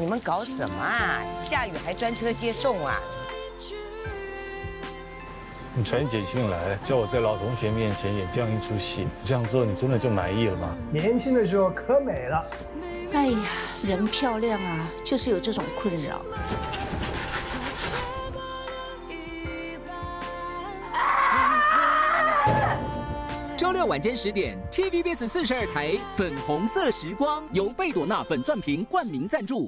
你们搞什么啊？下雨还专车接送啊？你传简讯来，叫我在老同学面前演这样一出戏，这样做你真的就满意了吗？年轻的时候可美了。哎呀，人漂亮啊，就是有这种困扰。周六晚间十点，TVBS 四十二台《粉红色时光》由贝朵娜粉钻瓶冠名赞助。